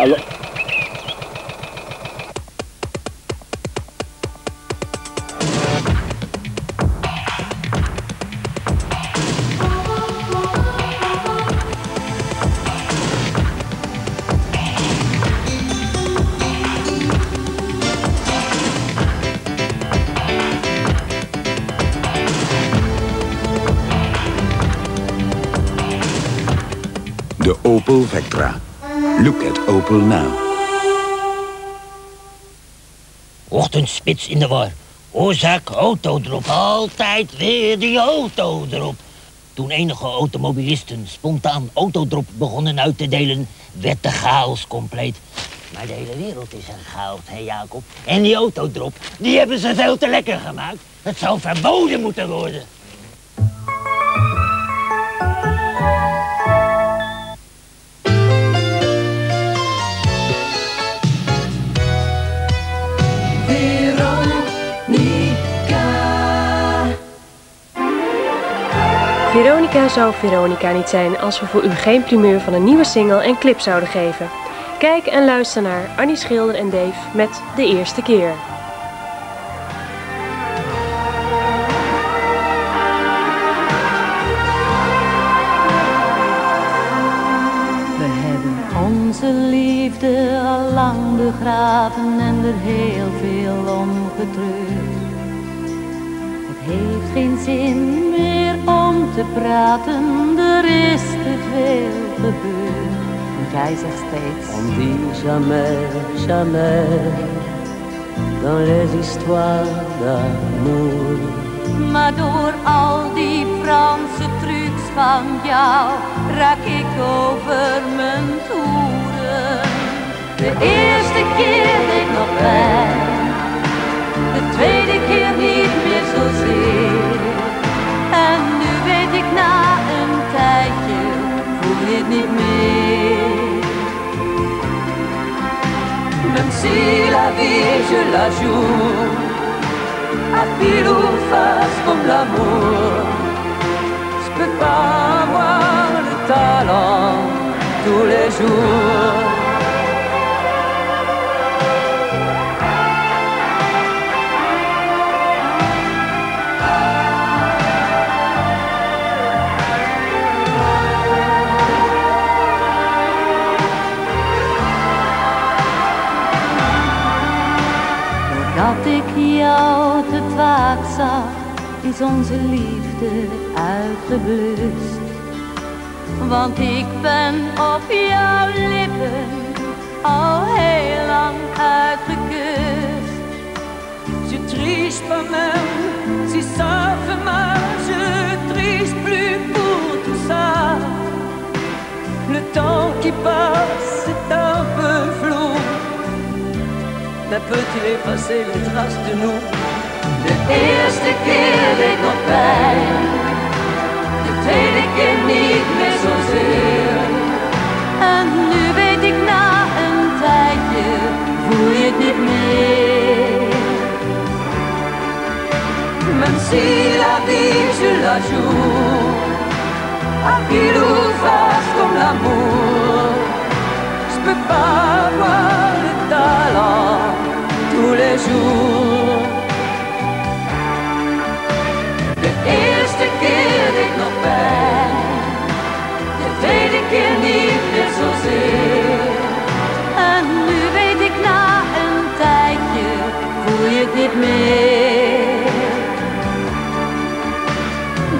alo De Opel Vectra. Look at Opel now. Ochtendspits in de war. Oorzaak autodrop. Altijd weer die autodrop. Toen enige automobilisten spontaan autodrop begonnen uit te delen, werd de chaos compleet. Maar de hele wereld is een chaos, hè Jacob? En die autodrop, die hebben ze veel te lekker gemaakt. Het zou verboden moeten worden. Veronica zou Veronica niet zijn als we voor u geen primeur van een nieuwe single en clip zouden geven. Kijk en luister naar Annie Schilder en Dave met De Eerste Keer. We hebben onze liefde al lang begraven en er heel veel om. Heeft geen zin meer om te praten, er is te veel gebeurd. Want jij zegt steeds, On dit jamais, jamais dans les histoires d'amour. maar door al die Franse trucs van jou raak ik over mijn toeren. De eerste keer deed nog pijn, de tweede keer niet meer je la joue à pile ou face comme l'amour, je peux pas avoir le talent tous les jours. Vaak zag, is onze liefde uitgeblust. Want ik ben op jouw lippen al heel lang uitgekust. Je triche pas même si ça fait je triche plus pour tout ça. Le temps qui passe c'est un peu flou. Mais peut-il effacer les traces de nous De eerste keer deed nog pijn, de tweede keer niet meer zozeer. En nu weet ik na een tijdje, voel je het niet meer. Même si la vie je la joue À face comme l'amour Je peux pas avoir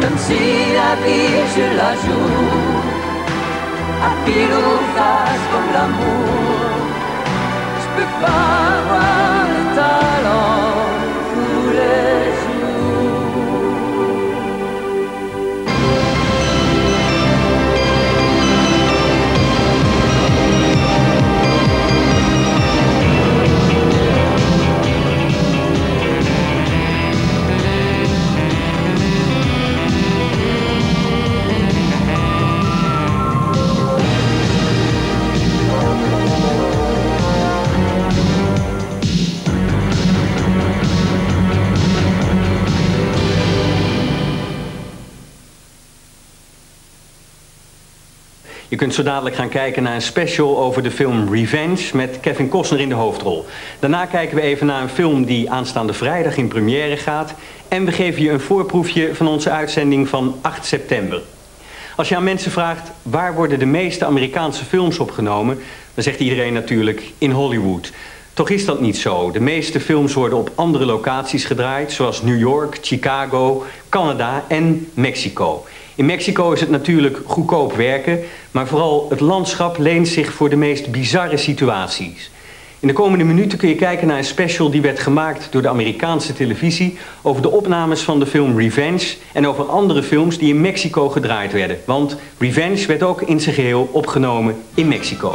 Même si la vie je la joue À pile ou face comme l'amour Je peux pas Je kunt zo dadelijk gaan kijken naar een special over de film Revenge met Kevin Costner in de hoofdrol. Daarna kijken we even naar een film die aanstaande vrijdag in première gaat. En we geven je een voorproefje van onze uitzending van 8 september. Als je aan mensen vraagt waar worden de meeste Amerikaanse films opgenomen, dan zegt iedereen natuurlijk in Hollywood. Toch is dat niet zo. De meeste films worden op andere locaties gedraaid, zoals New York, Chicago, Canada en Mexico. In Mexico is het natuurlijk goedkoop werken, maar vooral het landschap leent zich voor de meest bizarre situaties. In de komende minuten kun je kijken naar een special die werd gemaakt door de Amerikaanse televisie over de opnames van de film Revenge en over andere films die in Mexico gedraaid werden. Want Revenge werd ook in zijn geheel opgenomen in Mexico.